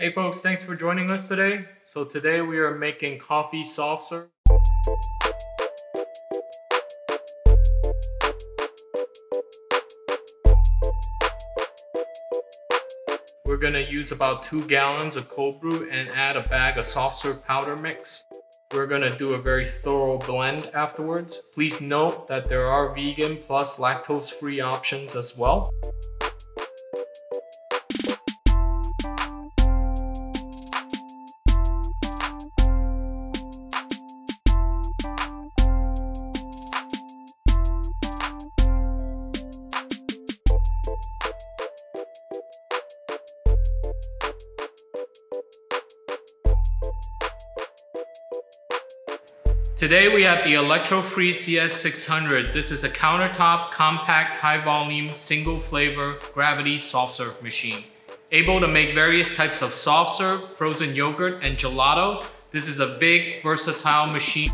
Hey folks, thanks for joining us today. So today we are making coffee soft serve. We're gonna use about two gallons of cold brew and add a bag of soft serve powder mix. We're gonna do a very thorough blend afterwards. Please note that there are vegan plus lactose free options as well. Today we have the Electro Freeze CS600. This is a countertop, compact, high volume, single flavor, gravity soft serve machine. Able to make various types of soft serve, frozen yogurt, and gelato. This is a big, versatile machine.